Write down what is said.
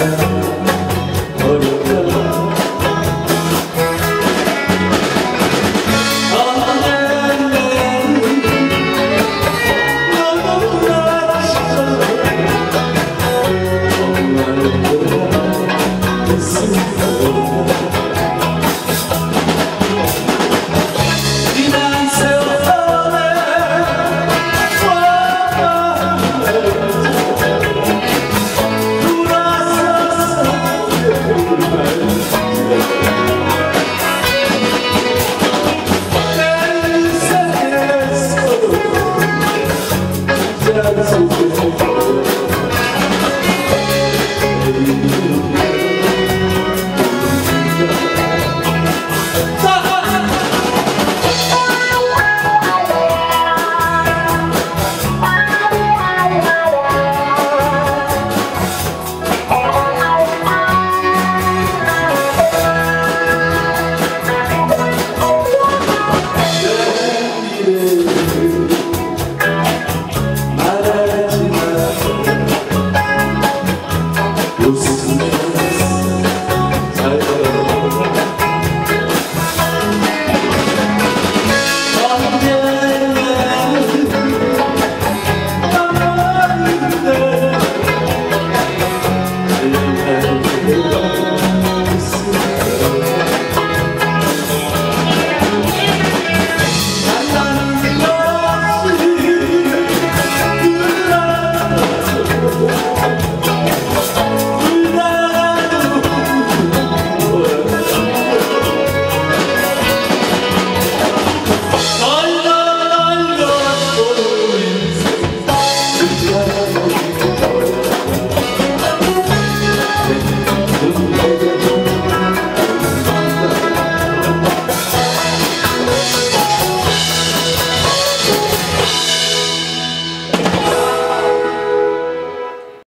Deus.